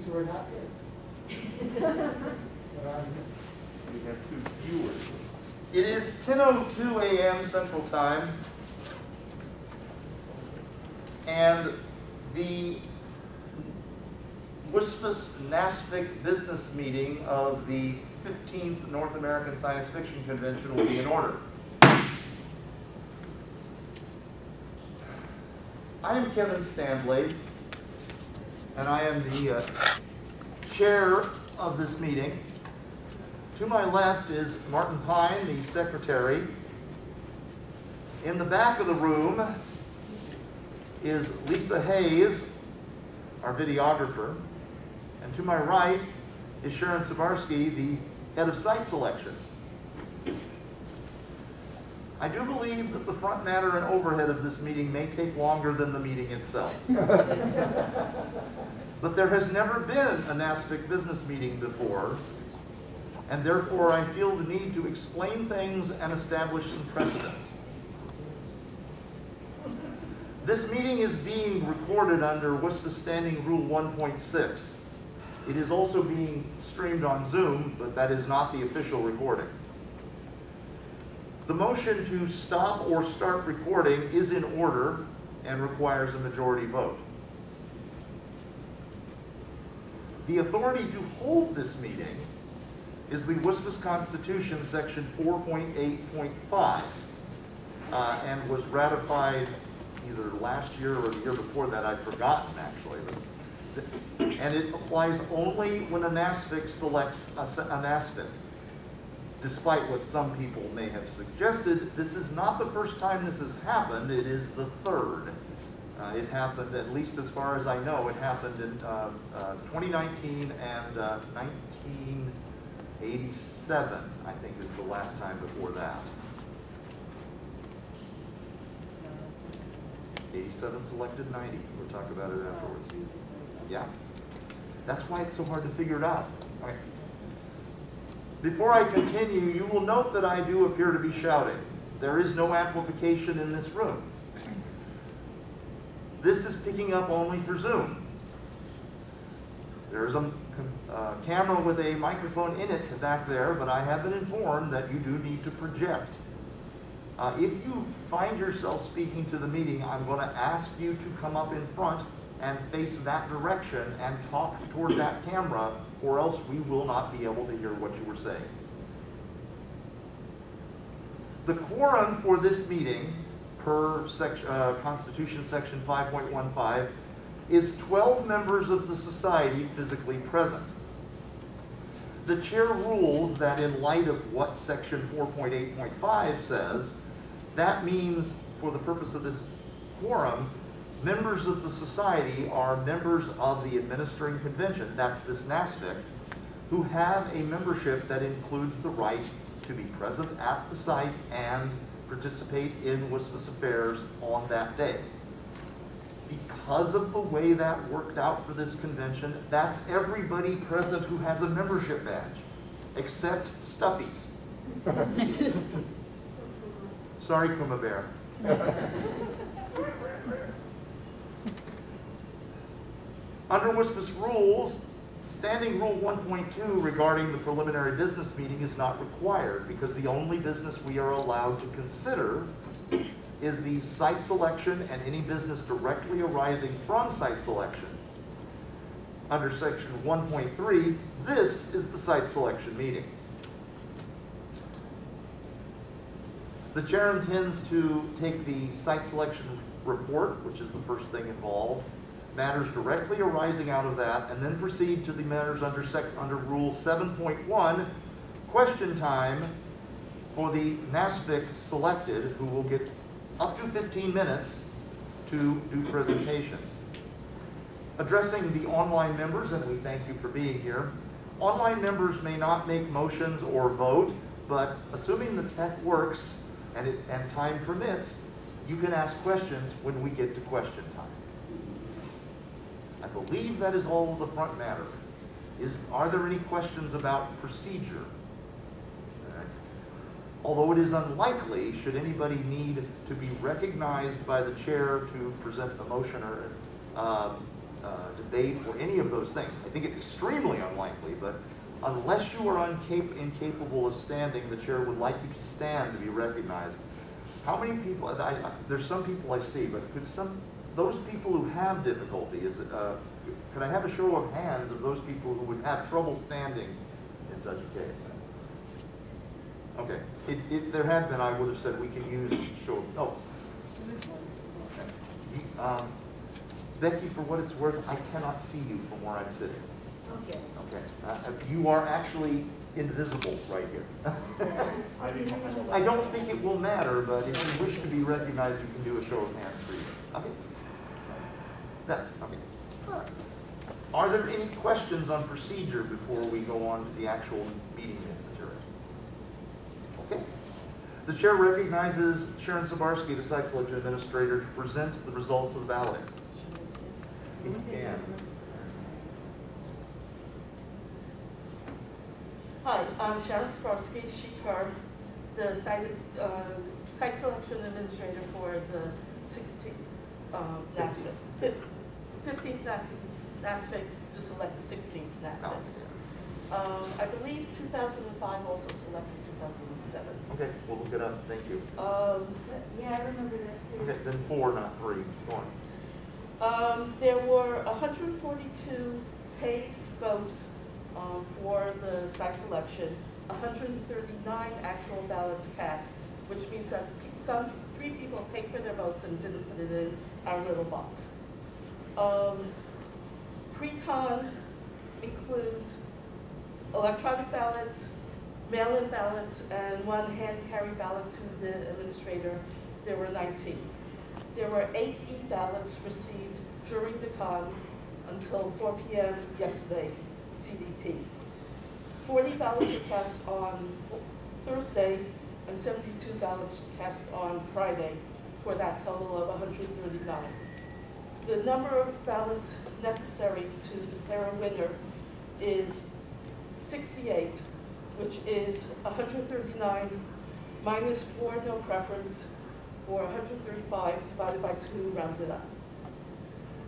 these who are not here. But We have two viewers. It is 10:02 a.m. Central Time. And the WSFS NASFIC business meeting of the 15th North American Science Fiction Convention will be in order. I am Kevin Standlee, and I am the uh, chair of this meeting. To my left is Martin Pine, the secretary. In the back of the room is Lisa Hayes, our videographer. And to my right is Sharon Sbarsky, the head of site selection. I do believe that the front matter and overhead of this meeting may take longer than the meeting itself. But there has never been a NASFIC business meeting before, and therefore I feel the need to explain things and establish some precedents. This meeting is being recorded under WSFS Standing Rule 1.6. It is also being streamed on Zoom, but that is not the official recording. The motion to stop or start recording is in order and requires a majority vote. The authority to hold this meeting is the WSFS Constitution, Section 4.8.5, uh, and was ratified either last year or the year before that, I've forgotten actually. And it applies only when a NASFIC selects a, a NASFIC. Despite what some people may have suggested, this is not the first time this has happened, it is the third. Uh, It happened, at least as far as I know, it happened in uh, uh, 2019 and uh, 1987, I think is the last time before that. 87 selected 90, we'll talk about it afterwards. Yeah. That's why it's so hard to figure it out. Right. Before I continue, you will note that I do appear to be shouting. There is no amplification in this room. This is picking up only for Zoom. There is a uh, camera with a microphone in it back there, but I have been informed that you do need to project. Uh, if you find yourself speaking to the meeting, I'm going to ask you to come up in front and face that direction and talk toward that camera, or else we will not be able to hear what you were saying. The quorum for this meeting, per uh, Constitution Section 5.15, is 12 members of the society physically present. The chair rules that in light of what Section 4.8.5 says, that means, for the purpose of this quorum, members of the society are members of the administering convention, that's this NASFIC, who have a membership that includes the right to be present at the site and participate in WSFS affairs on that day. Because of the way that worked out for this convention, that's everybody present who has a membership badge, except Stuffies. Sorry, Kuma Bear. Under WSFS rules, Standing Rule 1.2 regarding the preliminary business meeting is not required because the only business we are allowed to consider is the site selection and any business directly arising from site selection. Under section 1.3, this is the site selection meeting. The chair intends to take the site selection report, which is the first thing involved, matters directly arising out of that, and then proceed to the matters under under Rule 7.1, question time for the NASFIC selected, who will get up to 15 minutes to do presentations. Addressing the online members, and we thank you for being here, online members may not make motions or vote, but assuming the tech works and, it, and time permits, you can ask questions when we get to question time. I believe that is all the front matter. Is, are there any questions about procedure? Okay. Although it is unlikely, should anybody need to be recognized by the chair to present the motion or, um, uh, debate or any of those things. I think it's extremely unlikely, but unless you are incapable of standing, the chair would like you to stand to be recognized. How many people, I, I, there's some people I see, but could some, those people who have difficulty, is it, uh, could I have a show of hands of those people who would have trouble standing in such a case? Okay, it, it, there had been, I would have said we can use show, of- oh. okay. You, Um, Becky, for what it's worth, I cannot see you from where I'm sitting. Okay. Okay, uh, uh, you are actually invisible right here. I I don't think it will matter, but if you wish to be recognized, you can do a show of hands for you. Okay? That, okay. All right. Are there any questions on procedure before we go on to the actual meeting material? Okay. The chair recognizes Sharon Sbarsky, the site selection administrator, to present the results of the balloting. If you can. Hi, I'm Sharon Sbarsky, she, her, the site, uh, site selection administrator for the 16th, um, NASFIC. Fif- 15th NASFIC to select the 16th No. NASFIC. Um, I believe 2005 also selected 2007. Okay, we'll look it up, thank you. Um, Yeah, I remember that too. Okay, then four, not three, go on. Um, there were 142 paid votes um, for the site selection, 139 actual ballots cast, which means that some, three people paid for their votes and didn't put it in our little box. Um, Pre-con includes electronic ballots, mail-in ballots, and one hand-carry ballot to the administrator. There were 19. There were eight e-ballots received during the con until 4 PM yesterday, CDT. 40 ballots were cast on Thursday and 72 ballots cast on Friday for that total of 139. The number of ballots necessary to declare a winner is 68, which is 139 minus four no preference, or 135 divided by two rounded up.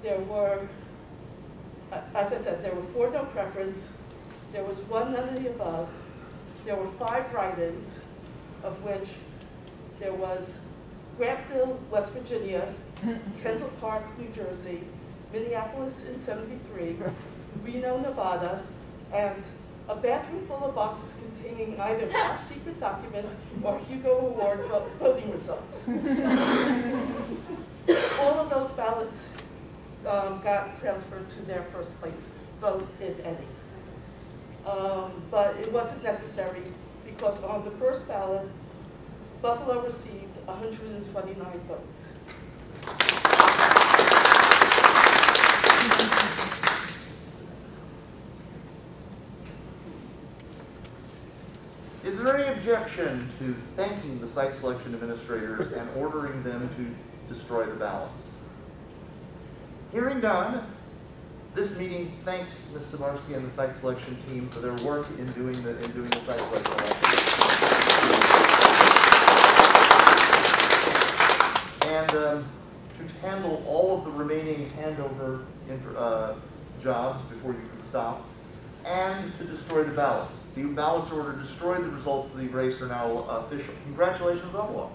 There were, as I said, there were four no preference, there was one none of the above, there were five write-ins, of which there was Grantville, West Virginia, Kendall Park, New Jersey, Minneapolis in 73, Reno, Nevada, and a bathroom full of boxes containing either top secret documents or Hugo Award voting results. All of those ballots um, got transferred to their first place vote, if any. Um, But it wasn't necessary because on the first ballot, Buffalo received 129 votes. Is there any objection to thanking the site selection administrators and ordering them to destroy the ballots? Hearing none, this meeting thanks Ms. Sbarsky and the site selection team for their work in doing the, in doing the site selection. And um, to handle all of the remaining handover uh, jobs before you can stop, and to destroy the ballots. The ballots order destroyed, the results of the race are now official. Congratulations, Buffalo.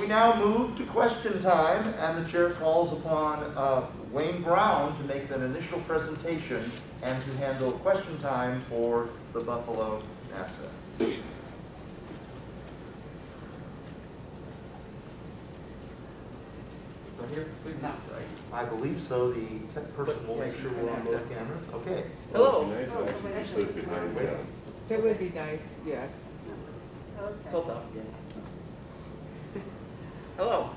We now move to question time, and the chair calls upon uh, Wayne Brown to make an initial presentation and to handle question time for the Buffalo NASFIC. So here, Not right. I believe so. The tech person will make sure we're on both cameras. Okay. Hello. Nice actually to sit behind that. That would be nice, yeah. Tilt up, yeah. Hello,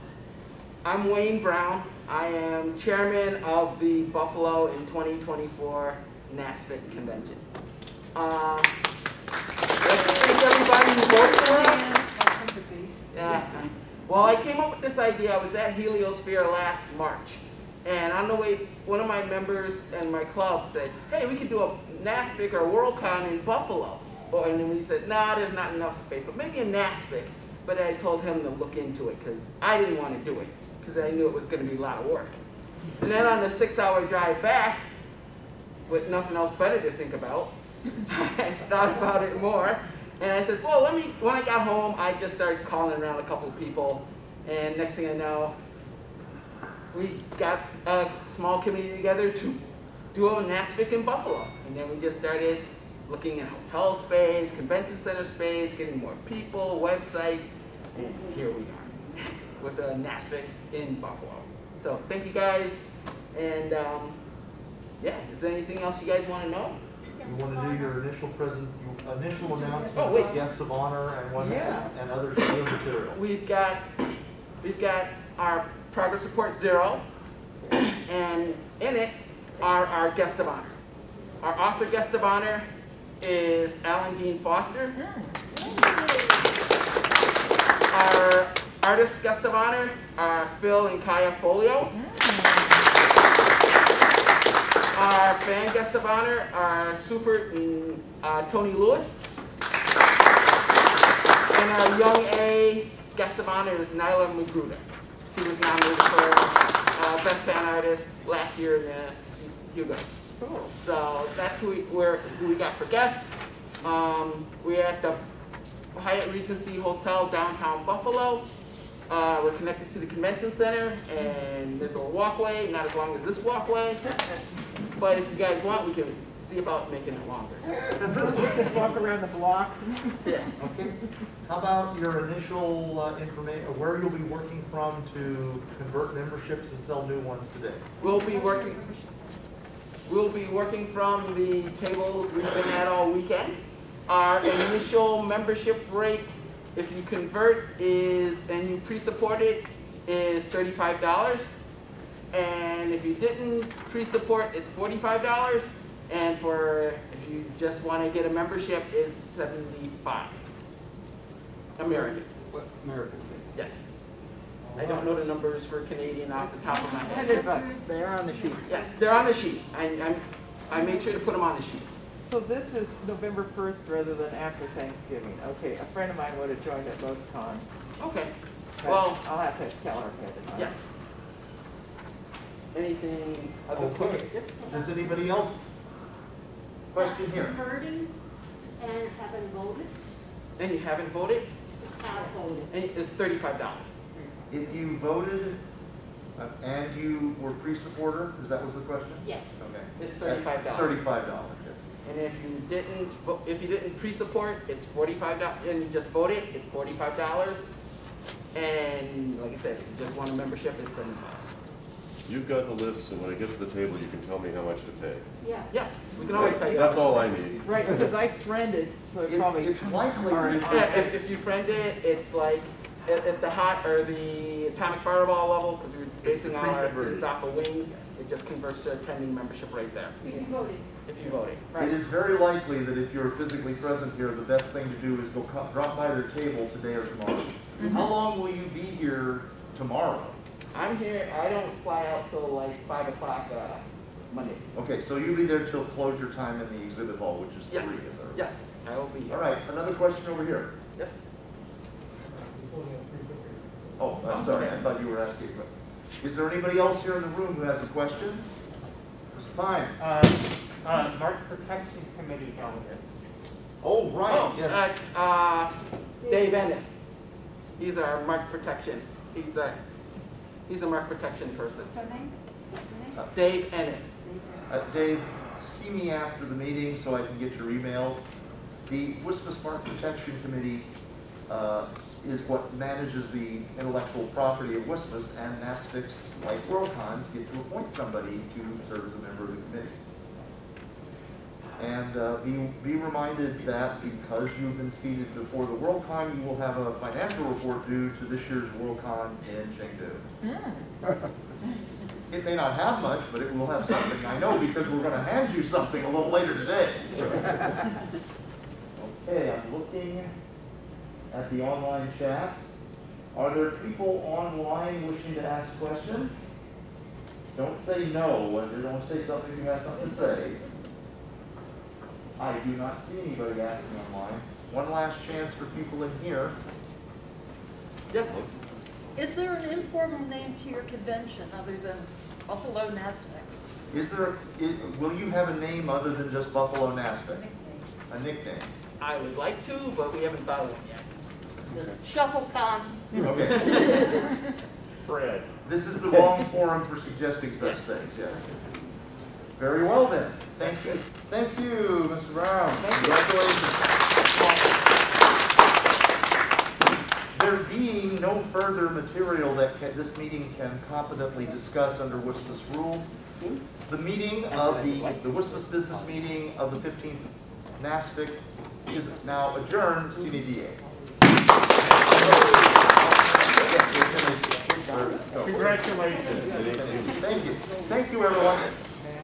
I'm Wayne Brown. I am chairman of the Buffalo in 2024 NASFIC convention. Um, I'd thank everybody who voted for us. Yeah. Well, I came up with this idea. I was at Heliosphere last March. And on the way, one of my members and my club said, hey, we could do a NASFIC or a WorldCon in Buffalo. Well, and then we said, nah, there's not enough space, but maybe a NASFIC. but I told him to look into it because I didn't want to do it because I knew it was going to be a lot of work. And then on the six-hour drive back, with nothing else better to think about, I thought about it more, and I said, well, let me. When I got home, I just started calling around a couple of people, and next thing I know, we got a small committee together to do a NASFIC in Buffalo. And then we just started looking at hotel space, convention center space, getting more people, website, and here we are with a NASFIC in Buffalo. So thank you guys, and um, yeah, is there anything else you guys want to know? You want to do your initial present, your initial announcements, Oh, wait. guests of honor and what, Yeah. and other other material? We've got, we've got our progress report zero, and in it are our guest of honor. Our author guest of honor is Alan Dean Foster. Hmm. Our artist guest of honor are Phil and Kaja Foglio. Hmm. Our band guest of honor are Sufert and uh, Tony Lewis. And our young A guest of honor is Nilah Magruder. She was nominated for uh, Best Fan Artist last year in the Hugos. So that's who we, we're, who we got for guest. Um, we're at the Hyatt Regency Hotel downtown Buffalo. Uh, we're connected to the convention center, and there's a walkway, not as long as this walkway. But if you guys want, we can see about making it longer. Just walk around the block. Yeah. Okay. How about your initial uh, information, where you'll be working from to convert memberships and sell new ones today? We'll be working, we'll be working from the tables we've been at all weekend. Our initial membership rate, if you convert is, and you pre-support it, is thirty-five dollars. And if you didn't pre-support, it's forty-five dollars. And for, if you just want to get a membership, is seventy-five. American, What American yes. I don't know the numbers for Canadian off the top of my head. Hundred bucks, they're on the sheet. Yes, they're on the sheet. I, I'm, I made sure to put them on the sheet. So this is November first rather than after Thanksgiving. Okay, a friend of mine would have joined at MostCon. Okay. but Well, I'll have to tell her ahead of yes. Anything other Okay. questions? Does anybody else? Question here. Converting and haven't voted, And you haven't voted? have voted. And it's thirty-five dollars. If you voted uh, and you were pre-supporter, is that was the question? Yes. Okay. It's thirty-five dollars. Thirty-five dollars, yes. And if you didn't, vo- if you didn't pre-support, it's forty-five dollars, and you just voted, it's forty-five dollars. And like I said, if you just want a membership, it's seventy-five. You've got the list, so when I get to the table, you can tell me how much to pay. Yeah. Yes, we can always tell you. That's all I need. Right, because I friended, so it It- probably. it's likely All right. that- Yeah, if, if you friend it, it's like at, at the hot or the atomic fireball level, because we're basing all our things off of wings, it just converts to attending membership right there, If you voted. if you voted. It is very likely that if you're physically present here, the best thing to do is go drop by their table today or tomorrow. Mm-hmm. How long will you be here tomorrow? I'm here, I don't fly out till like five o'clock, uh, Monday. Okay, so you'll be there till closure time in the exhibit hall, which is three, Yes, is that right? yes, I will be here. All right, another question over here. Yes. Oh, I'm sorry, I thought you were asking, but, is there anybody else here in the room who has a question? Mr. Pine? Uh, uh, Mark Protection Committee delegate. Oh, right, Oh, yes. that's, uh, Dave Ennis. He's our mark protection, he's a, he's a mark protection person. What's her name? What's her name? Dave Ennis. Uh, Dave, see me after the meeting so I can get your email. The WSFS Mark Protection Committee uh, is what manages the intellectual property of WSFS, and NASFICs, like WorldCons, get to appoint somebody to serve as a member of the committee. And uh, be, be reminded that because you've been seated before the WorldCon, you will have a financial report due to this year's WorldCon in Chengdu. It may not have much, but it will have something. I know because we're gonna hand you something a little later today. Okay, I'm looking at the online chat. Are there people online wishing to ask questions? Don't say no, and don't say something you have something to say. I do not see anybody asking online. One last chance for people in here. Yes, Is there an informal name to your convention other than Buffalo NASFIC? Is there, i- will you have a name other than just Buffalo NASFIC? A nickname? I would like to, but we haven't thought of one yet. ShuffleCon. Okay. Fred. This is the wrong forum for suggesting such things, yes. Very well then. Thank you. Thank you, Mr. Brown. Congratulations. There being no further material that ca- this meeting can competently discuss under WSFS rules, the meeting of the, the WSFS business meeting of the 15th NASFIC is now adjourned, sine die. Congratulations. Thank you. Thank you, everyone.